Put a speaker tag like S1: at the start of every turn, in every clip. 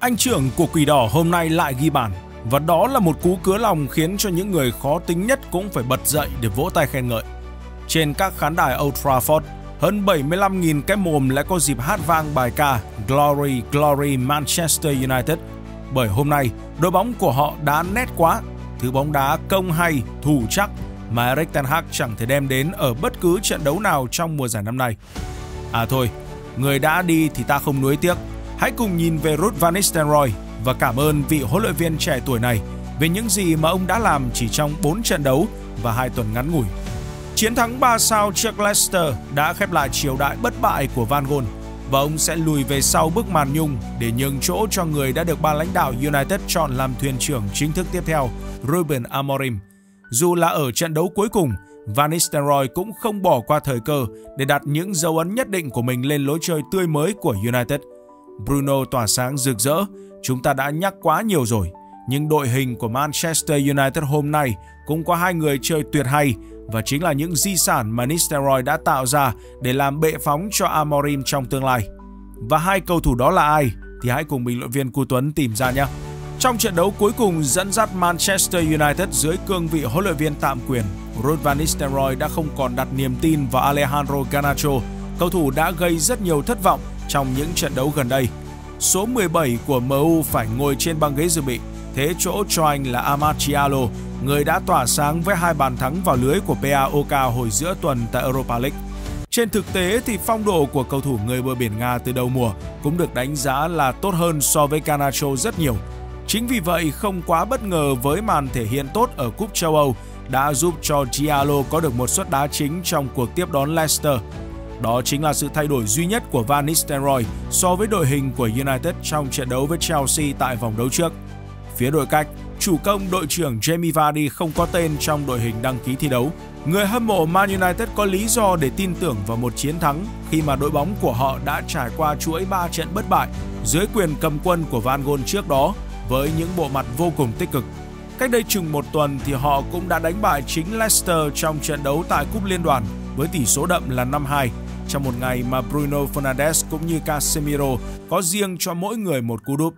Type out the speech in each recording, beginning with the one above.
S1: Anh trưởng của Quỷ Đỏ hôm nay lại ghi bàn và đó là một cú cứa lòng khiến cho những người khó tính nhất cũng phải bật dậy để vỗ tay khen ngợi. Trên các khán đài Old Trafford, hơn 75.000 cái mồm lại có dịp hát vang bài ca Glory, Glory Manchester United. Bởi hôm nay, đội bóng của họ đã nét quá, thứ bóng đá công hay, thủ chắc mà Erik Ten Hag chẳng thể đem đến ở bất cứ trận đấu nào trong mùa giải năm nay. À thôi, người đã đi thì ta không nuối tiếc. Hãy cùng nhìn về Ruth van Nistelrooy và cảm ơn vị huấn luyện viên trẻ tuổi này về những gì mà ông đã làm chỉ trong 4 trận đấu và hai tuần ngắn ngủi. Chiến thắng 3 sao trước Leicester đã khép lại triều đại bất bại của Van Gaal và ông sẽ lùi về sau bức màn nhung để nhường chỗ cho người đã được ban lãnh đạo United chọn làm thuyền trưởng chính thức tiếp theo, Ruben Amorim. Dù là ở trận đấu cuối cùng, Van Nistelrooy cũng không bỏ qua thời cơ để đặt những dấu ấn nhất định của mình lên lối chơi tươi mới của United. Bruno tỏa sáng rực rỡ, chúng ta đã nhắc quá nhiều rồi, nhưng đội hình của Manchester United hôm nay cũng có hai người chơi tuyệt hay và chính là những di sản mà Nistelrooy đã tạo ra để làm bệ phóng cho Amorim trong tương lai. Và hai cầu thủ đó là ai thì hãy cùng bình luận viên Cú Tuấn tìm ra nhé. Trong trận đấu cuối cùng dẫn dắt Manchester United dưới cương vị huấn luyện viên tạm quyền, Ruud van Nistelrooy đã không còn đặt niềm tin vào Alejandro Garnacho, cầu thủ đã gây rất nhiều thất vọng trong những trận đấu gần đây. Số 17 của MU phải ngồi trên băng ghế dự bị, thế chỗ cho anh là Amad Diallo, người đã tỏa sáng với hai bàn thắng vào lưới của PAOK hồi giữa tuần tại Europa League. Trên thực tế thì phong độ của cầu thủ người bờ biển Nga từ đầu mùa cũng được đánh giá là tốt hơn so với Canacho rất nhiều. Chính vì vậy không quá bất ngờ với màn thể hiện tốt ở Cúp châu Âu đã giúp cho Diallo có được một suất đá chính trong cuộc tiếp đón Leicester. Đó chính là sự thay đổi duy nhất của Van Nistelrooy so với đội hình của United trong trận đấu với Chelsea tại vòng đấu trước. Phía đội cách, chủ công đội trưởng Jamie Vardy không có tên trong đội hình đăng ký thi đấu. Người hâm mộ Man United có lý do để tin tưởng vào một chiến thắng khi mà đội bóng của họ đã trải qua chuỗi 3 trận bất bại dưới quyền cầm quân của Van Gaal trước đó với những bộ mặt vô cùng tích cực. Cách đây chừng một tuần thì họ cũng đã đánh bại chính Leicester trong trận đấu tại Cúp Liên đoàn với tỷ số đậm là 5-2 trong một ngày mà Bruno Fernandes cũng như Casemiro có riêng cho mỗi người một cú đúp.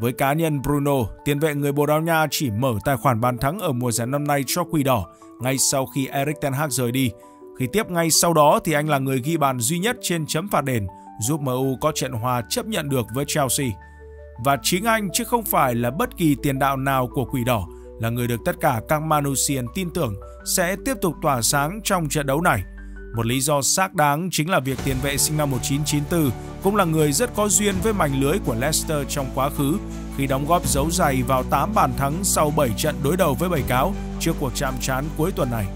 S1: Với cá nhân Bruno, tiền vệ người Bồ Đào Nha chỉ mở tài khoản bàn thắng ở mùa giải năm nay cho Quỷ Đỏ ngay sau khi Erik ten Hag rời đi. Khi tiếp ngay sau đó thì anh là người ghi bàn duy nhất trên chấm phạt đền, giúp MU có trận hòa chấp nhận được với Chelsea. Và chính anh chứ không phải là bất kỳ tiền đạo nào của Quỷ Đỏ là người được tất cả các Manusian tin tưởng sẽ tiếp tục tỏa sáng trong trận đấu này. Một lý do xác đáng chính là việc tiền vệ sinh năm 1994 cũng là người rất có duyên với mảnh lưới của Leicester trong quá khứ khi đóng góp dấu dày vào 8 bàn thắng sau 7 trận đối đầu với bảy cáo trước cuộc chạm trán cuối tuần này.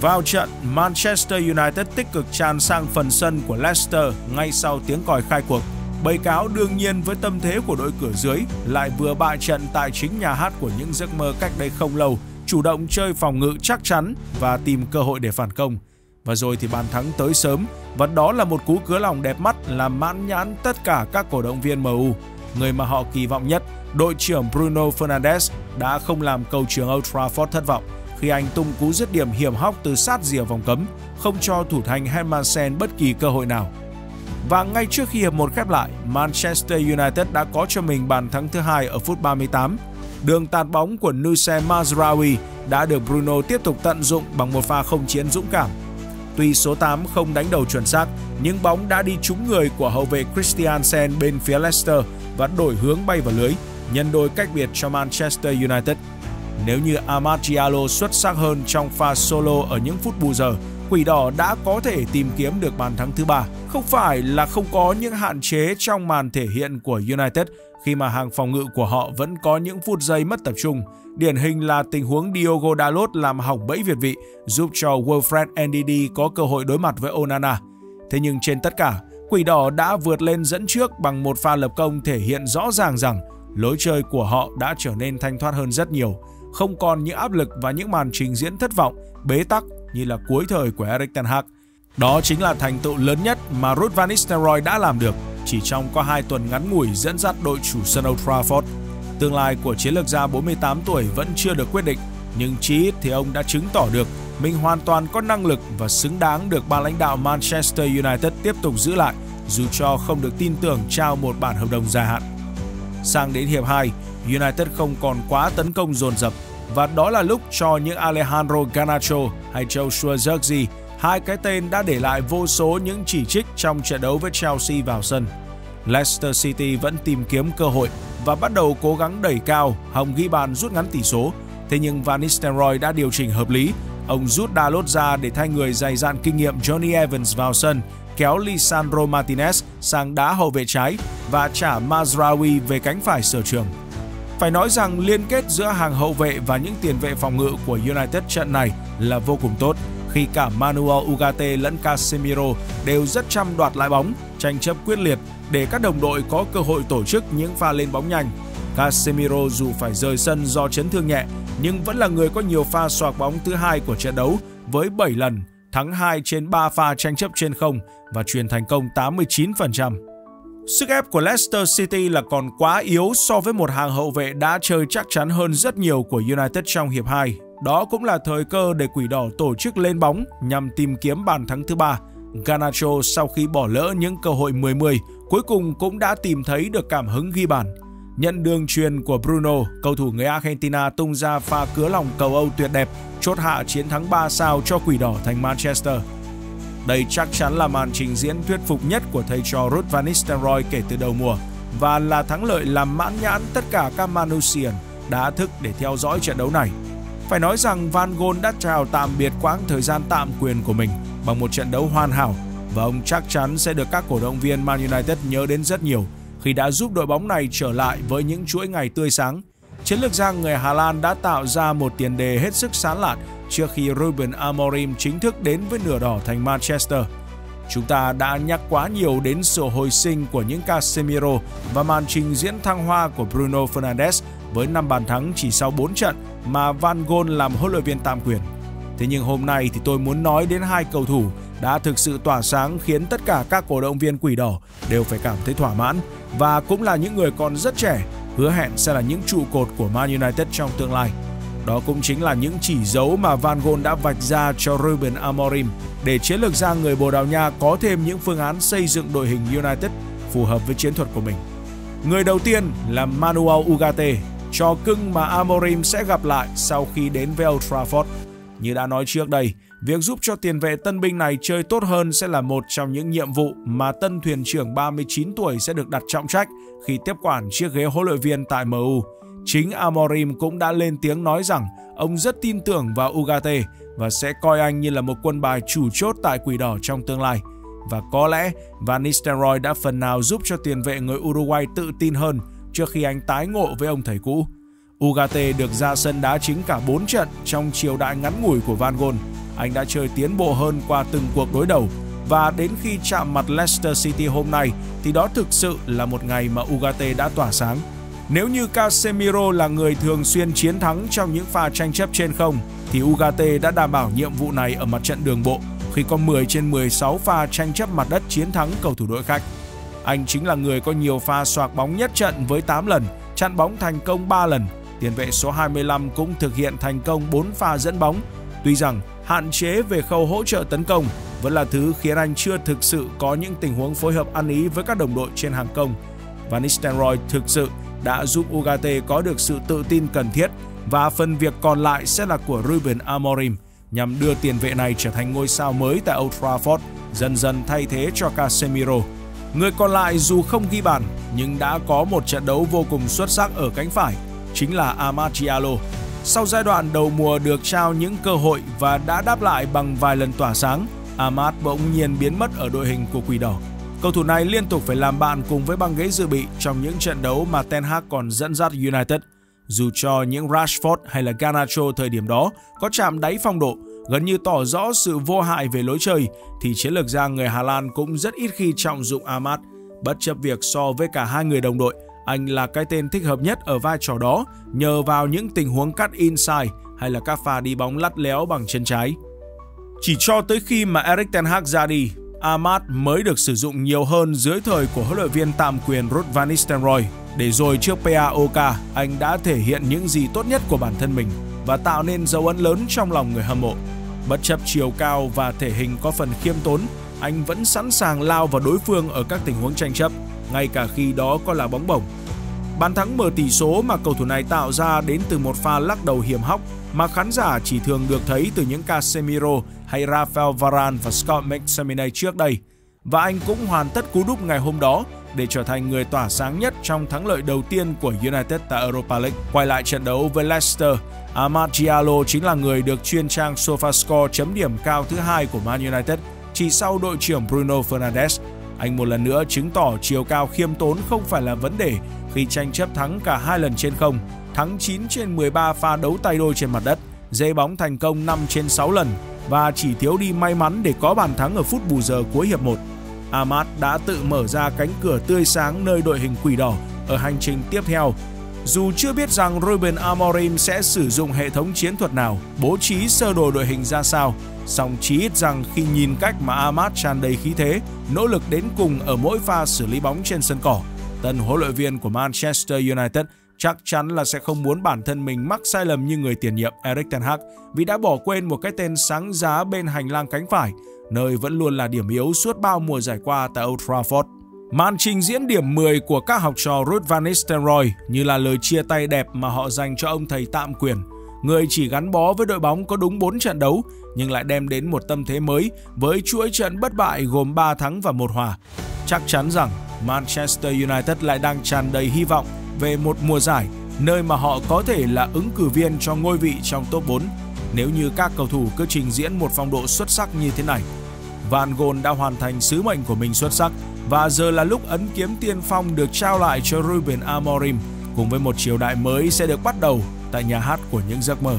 S1: Vào trận, Manchester United tích cực tràn sang phần sân của Leicester ngay sau tiếng còi khai cuộc. Bầy cáo đương nhiên với tâm thế của đội cửa dưới lại vừa bại trận tại chính nhà hát của những giấc mơ cách đây không lâu, chủ động chơi phòng ngự chắc chắn và tìm cơ hội để phản công. Và rồi thì bàn thắng tới sớm và đó là một cú cứa lòng đẹp mắt làm mãn nhãn tất cả các cổ động viên MU. Người mà họ kỳ vọng nhất, đội trưởng Bruno Fernandes đã không làm cầu trường Old Trafford thất vọng khi anh tung cú dứt điểm hiểm hóc từ sát rìa vòng cấm, không cho thủ thành Hermansen bất kỳ cơ hội nào. Và ngay trước khi hiệp một khép lại, Manchester United đã có cho mình bàn thắng thứ hai ở phút 38. Đường tạt bóng của Nuse Mazraoui đã được Bruno tiếp tục tận dụng bằng một pha không chiến dũng cảm Tuy số 8 không đánh đầu chuẩn xác, nhưng bóng đã đi trúng người của hậu vệ Christiansen bên phía Leicester và đổi hướng bay vào lưới, nhân đôi cách biệt cho Manchester United. Nếu như Amad Diallo xuất sắc hơn trong pha solo ở những phút bù giờ, Quỷ đỏ đã có thể tìm kiếm được bàn thắng thứ ba. Không phải là không có những hạn chế trong màn thể hiện của United khi mà hàng phòng ngự của họ vẫn có những phút giây mất tập trung. Điển hình là tình huống Diogo Dalot làm hỏng bẫy Việt vị, giúp cho Wilfred Ndidi có cơ hội đối mặt với Onana. Thế nhưng trên tất cả, Quỷ đỏ đã vượt lên dẫn trước bằng một pha lập công thể hiện rõ ràng rằng lối chơi của họ đã trở nên thanh thoát hơn rất nhiều, không còn những áp lực và những màn trình diễn thất vọng, bế tắc như là cuối thời của Erik ten Hag. Đó chính là thành tựu lớn nhất mà Ruud van Nistelrooy đã làm được chỉ trong có 2 tuần ngắn ngủi dẫn dắt đội chủ sân Old Trafford. Tương lai của chiến lược gia 48 tuổi vẫn chưa được quyết định, nhưng chí ít thì ông đã chứng tỏ được mình hoàn toàn có năng lực và xứng đáng được ban lãnh đạo Manchester United tiếp tục giữ lại, dù cho không được tin tưởng trao một bản hợp đồng dài hạn. Sang đến hiệp 2, United không còn quá tấn công dồn dập và đó là lúc cho những Alejandro Garnacho hay Joshua Zirkzee, hai cái tên đã để lại vô số những chỉ trích trong trận đấu với Chelsea vào sân. Leicester City vẫn tìm kiếm cơ hội và bắt đầu cố gắng đẩy cao, hòng ghi bàn rút ngắn tỷ số. Thế nhưng Van Nistelrooy đã điều chỉnh hợp lý. Ông rút Dalot ra để thay người dày dạn kinh nghiệm Johnny Evans vào sân, kéo Lisandro Martinez sang đá hậu vệ trái và trả Mazraoui về cánh phải sở trường. Phải nói rằng liên kết giữa hàng hậu vệ và những tiền vệ phòng ngự của United trận này là vô cùng tốt khi cả Manuel Ugarte lẫn Casemiro đều rất chăm đoạt lại bóng, tranh chấp quyết liệt để các đồng đội có cơ hội tổ chức những pha lên bóng nhanh. Casemiro dù phải rời sân do chấn thương nhẹ nhưng vẫn là người có nhiều pha xoạc bóng thứ hai của trận đấu với 7 lần, thắng 2 trên 3 pha tranh chấp trên không và truyền thành công 89%. Sức ép của Leicester City là còn quá yếu so với một hàng hậu vệ đã chơi chắc chắn hơn rất nhiều của United trong hiệp 2. Đó cũng là thời cơ để Quỷ Đỏ tổ chức lên bóng nhằm tìm kiếm bàn thắng thứ ba. Garnacho sau khi bỏ lỡ những cơ hội 10-10, cuối cùng cũng đã tìm thấy được cảm hứng ghi bàn. Nhận đường truyền của Bruno, cầu thủ người Argentina tung ra pha cứa lòng cầu Âu tuyệt đẹp, chốt hạ chiến thắng 3 sao cho Quỷ Đỏ thành Manchester. Đây chắc chắn là màn trình diễn thuyết phục nhất của thầy trò Ruth Van Nistelrooy kể từ đầu mùa và là thắng lợi làm mãn nhãn tất cả các Manusian đã thức để theo dõi trận đấu này. Phải nói rằng Van Gogh đã chào tạm biệt quãng thời gian tạm quyền của mình bằng một trận đấu hoàn hảo và ông chắc chắn sẽ được các cổ động viên Man United nhớ đến rất nhiều khi đã giúp đội bóng này trở lại với những chuỗi ngày tươi sáng. Chiến lược gia người Hà Lan đã tạo ra một tiền đề hết sức sáng lạn trước khi Ruben Amorim chính thức đến với nửa đỏ thành Manchester. Chúng ta đã nhắc quá nhiều đến sự hồi sinh của những Casemiro và màn trình diễn thăng hoa của Bruno Fernandes với 5 bàn thắng chỉ sau 4 trận mà Van Gaal làm huấn luyện viên tạm quyền. Thế nhưng hôm nay thì tôi muốn nói đến hai cầu thủ đã thực sự tỏa sáng khiến tất cả các cổ động viên quỷ đỏ đều phải cảm thấy thỏa mãn và cũng là những người còn rất trẻ, hứa hẹn sẽ là những trụ cột của Man United trong tương lai. Đó cũng chính là những chỉ dấu mà Van Gaal đã vạch ra cho Ruben Amorim để chiến lược gia người Bồ Đào Nha có thêm những phương án xây dựng đội hình United phù hợp với chiến thuật của mình. Người đầu tiên là Manuel Ugarte, trò cưng mà Amorim sẽ gặp lại sau khi đến với Old Trafford. Như đã nói trước đây, việc giúp cho tiền vệ tân binh này chơi tốt hơn sẽ là một trong những nhiệm vụ mà tân thuyền trưởng 39 tuổi sẽ được đặt trọng trách khi tiếp quản chiếc ghế huấn luyện viên tại MU. Chính Amorim cũng đã lên tiếng nói rằng ông rất tin tưởng vào Ugarte và sẽ coi anh như là một quân bài chủ chốt tại Quỷ Đỏ trong tương lai. Và có lẽ Van Nistelrooy đã phần nào giúp cho tiền vệ người Uruguay tự tin hơn trước khi anh tái ngộ với ông thầy cũ. Ugarte được ra sân đá chính cả 4 trận trong chiều đại ngắn ngủi của Van Gogh. Anh đã chơi tiến bộ hơn qua từng cuộc đối đầu và đến khi chạm mặt Leicester City hôm nay, thì đó thực sự là một ngày mà Ugarte đã tỏa sáng. Nếu như Casemiro là người thường xuyên chiến thắng trong những pha tranh chấp trên không thì Ugarte đã đảm bảo nhiệm vụ này ở mặt trận đường bộ khi có 10 trên 16 pha tranh chấp mặt đất chiến thắng cầu thủ đội khách. Anh chính là người có nhiều pha xoạc bóng nhất trận với 8 lần, chặn bóng thành công 3 lần. Tiền vệ số 25 cũng thực hiện thành công 4 pha dẫn bóng. Tuy rằng hạn chế về khâu hỗ trợ tấn công vẫn là thứ khiến anh chưa thực sự có những tình huống phối hợp ăn ý với các đồng đội trên hàng công. Van Nistelrooy thực sự đã giúp Ugarte có được sự tự tin cần thiết và phần việc còn lại sẽ là của Ruben Amorim nhằm đưa tiền vệ này trở thành ngôi sao mới tại Old Trafford, dần dần thay thế cho Casemiro. Người còn lại dù không ghi bàn nhưng đã có một trận đấu vô cùng xuất sắc ở cánh phải, chính là Amad Diallo. Sau giai đoạn đầu mùa được trao những cơ hội và đã đáp lại bằng vài lần tỏa sáng, Amad bỗng nhiên biến mất ở đội hình của Quỷ Đỏ. Cầu thủ này liên tục phải làm bạn cùng với băng ghế dự bị trong những trận đấu mà Ten Hag còn dẫn dắt United. Dù cho những Rashford hay là Garnacho thời điểm đó có chạm đáy phong độ, gần như tỏ rõ sự vô hại về lối chơi, thì chiến lược gia người Hà Lan cũng rất ít khi trọng dụng Amad. Bất chấp việc so với cả hai người đồng đội, anh là cái tên thích hợp nhất ở vai trò đó nhờ vào những tình huống cắt inside hay là các pha đi bóng lắt léo bằng chân trái. Chỉ cho tới khi mà Erik Ten Hag ra đi, Ahmad mới được sử dụng nhiều hơn dưới thời của huấn luyện viên tạm quyền Ruud van Nistelrooy. Để rồi trước PAOK, anh đã thể hiện những gì tốt nhất của bản thân mình và tạo nên dấu ấn lớn trong lòng người hâm mộ. Bất chấp chiều cao và thể hình có phần khiêm tốn, anh vẫn sẵn sàng lao vào đối phương ở các tình huống tranh chấp, ngay cả khi đó có là bóng bổng. Bàn thắng mở tỷ số mà cầu thủ này tạo ra đến từ một pha lắc đầu hiểm hóc mà khán giả chỉ thường được thấy từ những Casemiro hay Rafael Varane và Scott McTominay trước đây. Và anh cũng hoàn tất cú đúp ngày hôm đó để trở thành người tỏa sáng nhất trong thắng lợi đầu tiên của United tại Europa League. Quay lại trận đấu với Leicester, Amad Diallo chính là người được chuyên trang SofaScore chấm điểm cao thứ hai của Man United chỉ sau đội trưởng Bruno Fernandes. Anh một lần nữa chứng tỏ chiều cao khiêm tốn không phải là vấn đề khi tranh chấp thắng cả hai lần trên không, thắng 9 trên 13 pha đấu tay đôi trên mặt đất, dây bóng thành công 5 trên 6 lần và chỉ thiếu đi may mắn để có bàn thắng ở phút bù giờ cuối hiệp 1. Ahmad đã tự mở ra cánh cửa tươi sáng nơi đội hình quỷ đỏ ở hành trình tiếp theo. Dù chưa biết rằng Ruben Amorim sẽ sử dụng hệ thống chiến thuật nào, bố trí sơ đồ đội hình ra sao, song chí ít rằng khi nhìn cách mà Ahmad tràn đầy khí thế, nỗ lực đến cùng ở mỗi pha xử lý bóng trên sân cỏ, tân huấn luyện viên của Manchester United chắc chắn là sẽ không muốn bản thân mình mắc sai lầm như người tiền nhiệm Erik ten Hag vì đã bỏ quên một cái tên sáng giá bên hành lang cánh phải nơi vẫn luôn là điểm yếu suốt bao mùa giải qua tại Old Trafford. Màn trình diễn điểm 10 của các học trò Ruth Van Nistelrooy như là lời chia tay đẹp mà họ dành cho ông thầy tạm quyền, người chỉ gắn bó với đội bóng có đúng 4 trận đấu nhưng lại đem đến một tâm thế mới với chuỗi trận bất bại gồm 3 thắng và 1 hòa. Chắc chắn rằng Manchester United lại đang tràn đầy hy vọng về một mùa giải, nơi mà họ có thể là ứng cử viên cho ngôi vị trong top 4 nếu như các cầu thủ cứ trình diễn một phong độ xuất sắc như thế này. Van Gogh đã hoàn thành sứ mệnh của mình xuất sắc và giờ là lúc ấn kiếm tiên phong được trao lại cho Ruben Amorim, cùng với một triều đại mới sẽ được bắt đầu tại nhà hát của những giấc mơ.